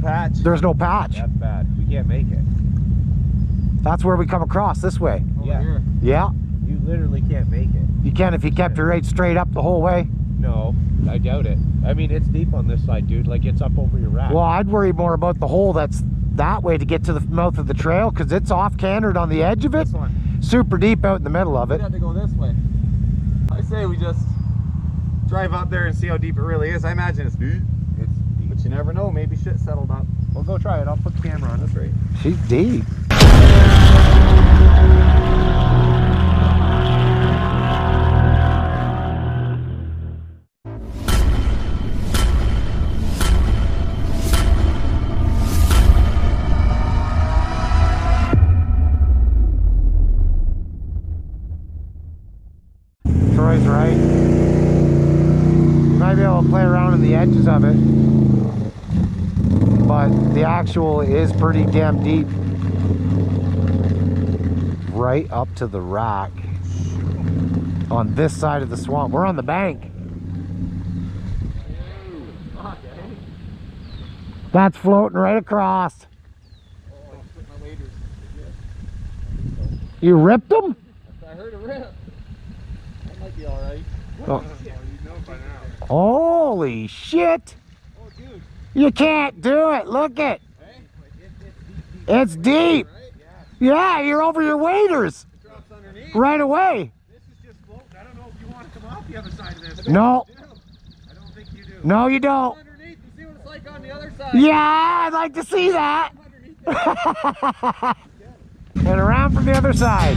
patch. There's no patch. That's bad. We can't make it. That's where we come across this way. Over Yeah. here. Yeah. You literally can't make it. You can if you kept your right straight up the whole way. No, I doubt it. I mean, it's deep on this side, dude. Like it's up over your rack. Well, I'd worry more about the hole that's that way to get to the mouth of the trail because it's off cantered on the edge of it. This one. Super deep out in the middle of We'd it. have to go this way. I say we just drive up there and see how deep it really is. I imagine It's deep. But you never know. Maybe shit settled up. We'll go try it. I'll put the camera on this right. She's deep. Actual is pretty damn deep. Right up to the rock. On this side of the swamp. We're on the bank. That's floating right across. You ripped them? I heard a rip. That might be all right. Oh. you know by now. Holy shit! Oh, dude. You can't do it. Look it. It's deep. Yeah, you're over your waders right away. You. No, I don't think you do. no, you don't. Yeah, I'd like to see that. And around from the other side.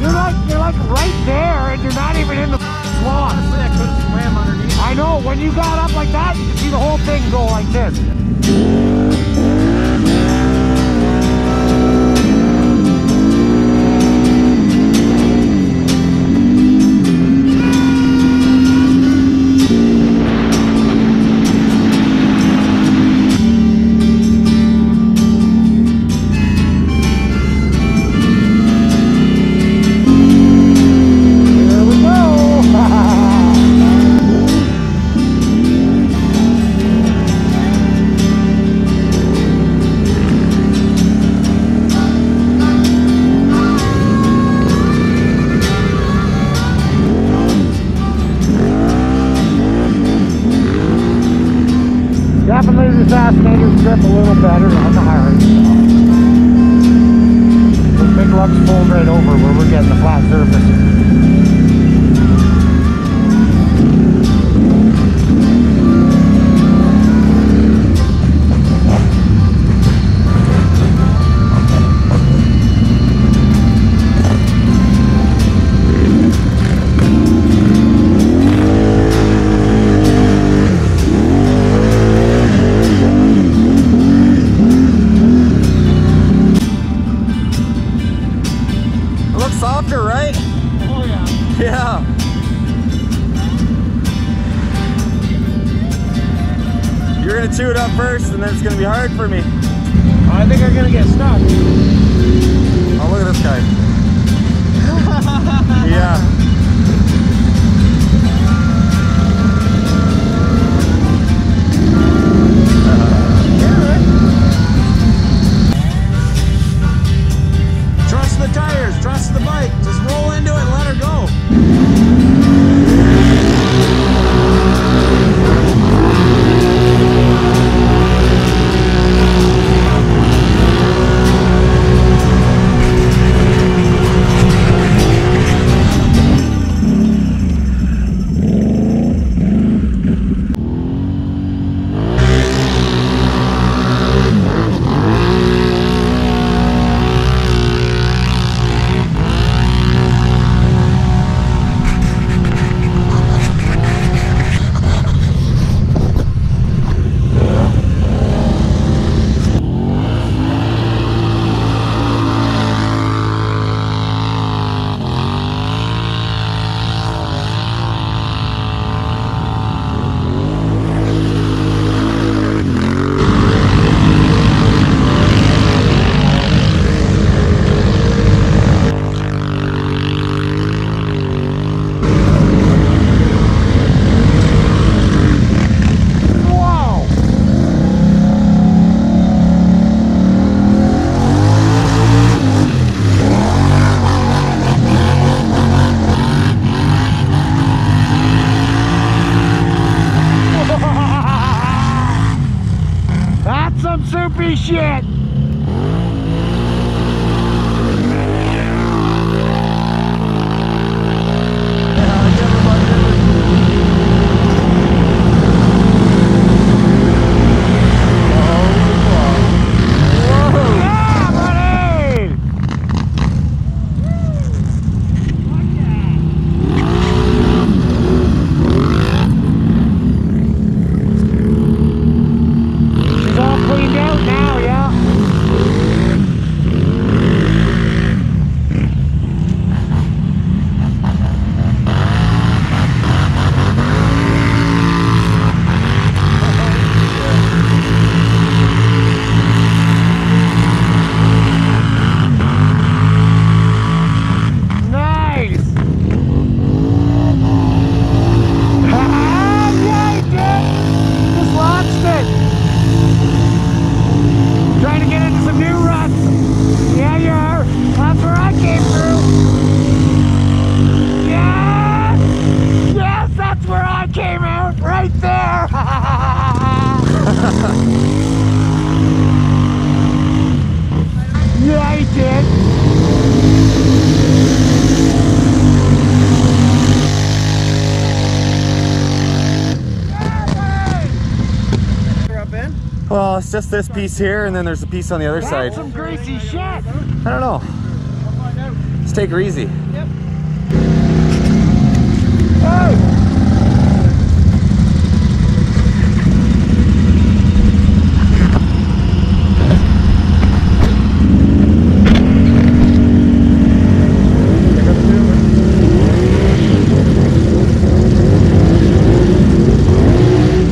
You're like you're like right there, When you got up like that, you could see the whole thing go like this. And then it's gonna be hard for me. Oh, I think I'm gonna get stuck. Oh, look at this guy. yeah. Trust the tires. Trust the bike. Just roll into it and let her go. It's just this piece here, and then there's a piece on the other side. Some greasy shit. I don't know. Let's take her easy. Hey!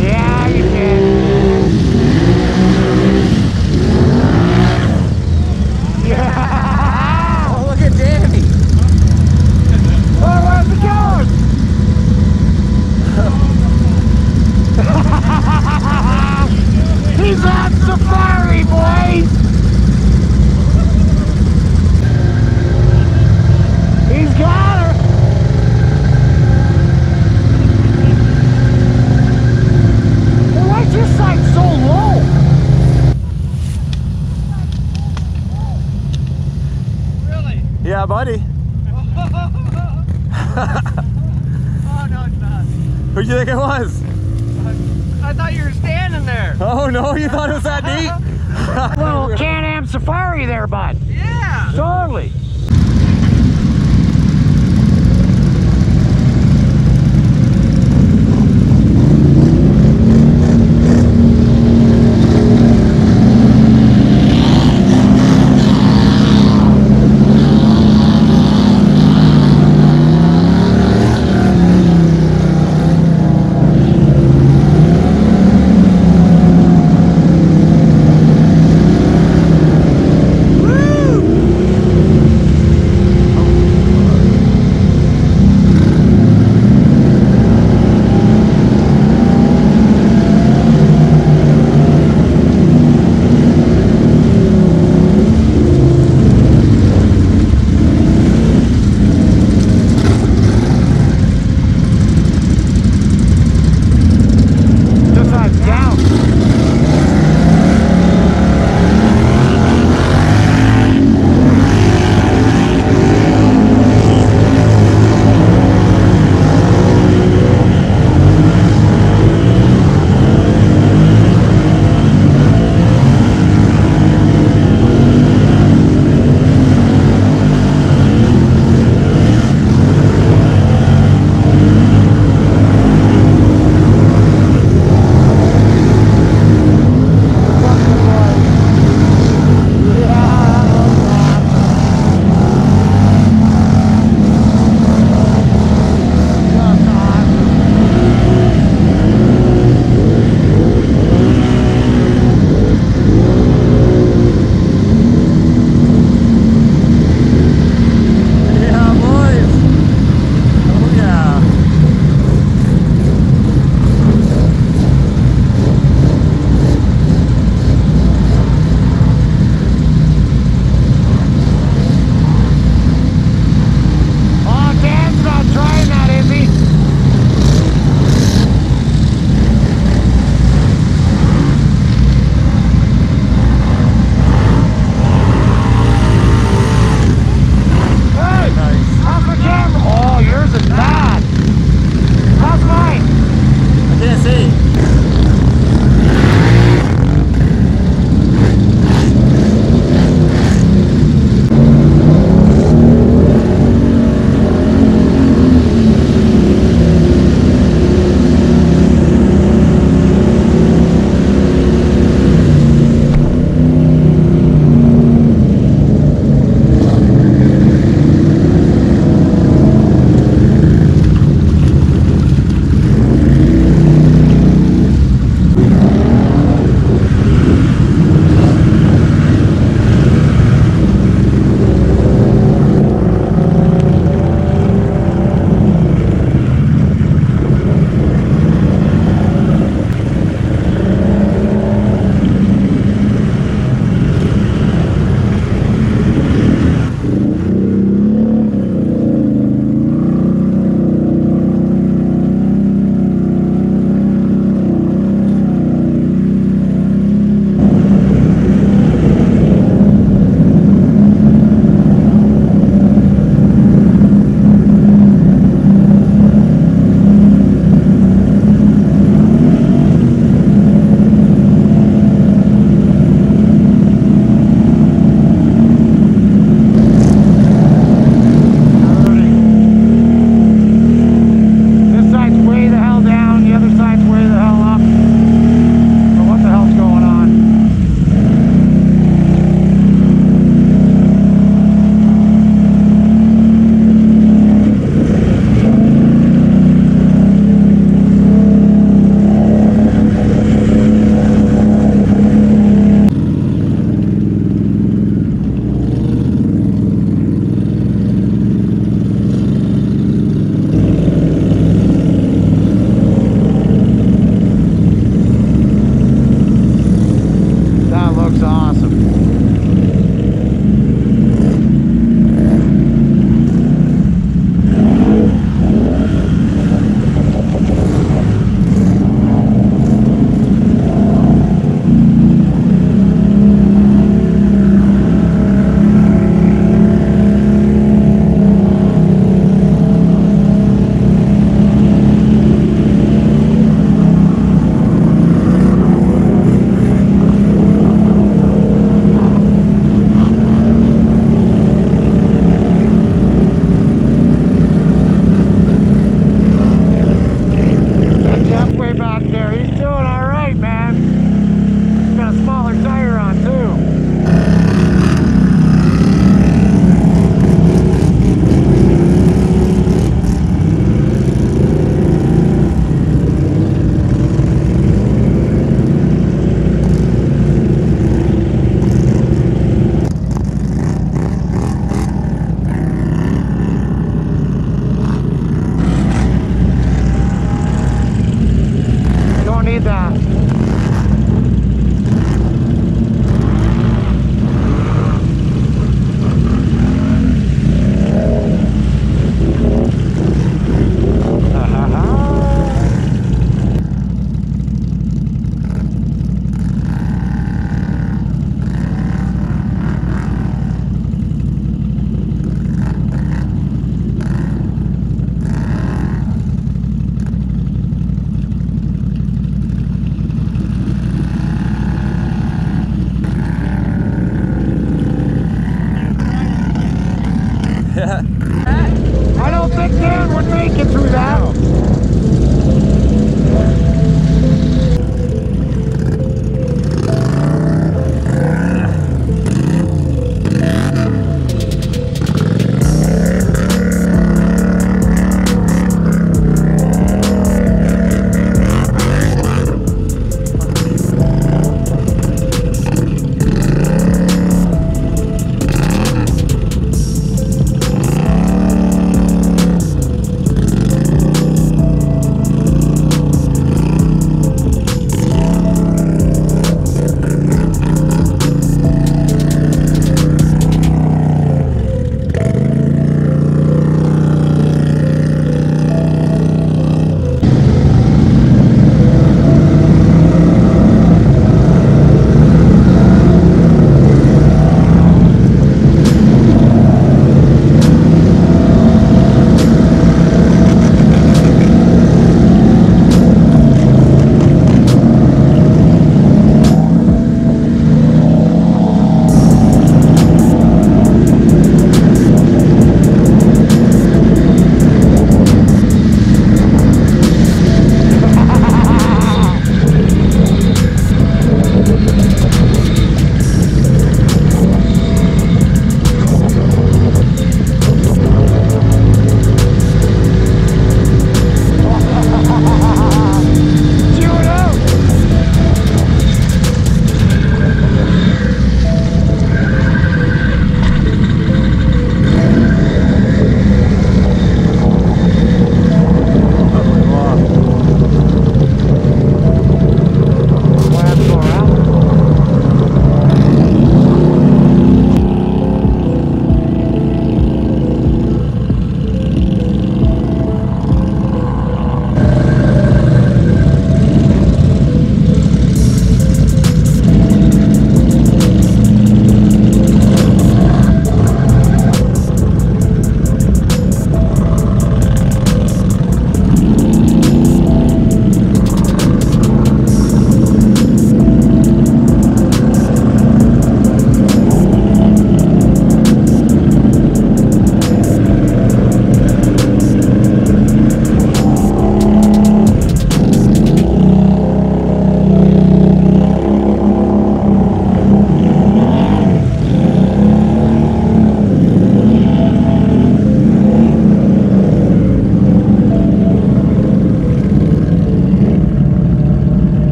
Yeah, you did. Yeah. Oh, look at Danny. Oh, where's it going? He's on safari, boys! He's got her! Well, why's your side so low? Yeah, buddy. Oh, no, it's not. Who do you think it was? I thought you were standing there. Oh no, you thought it was that deep? Little Can-Am Safari there, bud. Yeah. Totally.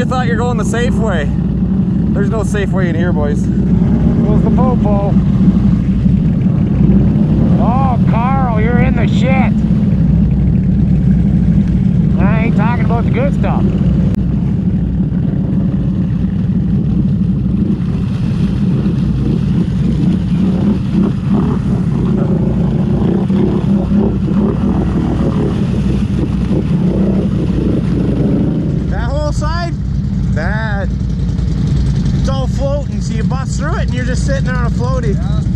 You thought you're going the safe way. There's no safe way in here, boys. Goes the popo. Oh, Carl, you're in the shit. I ain't talking about the good stuff. That whole side, bad. It's all floating, so you bust through it and you're just sitting there on a floaty.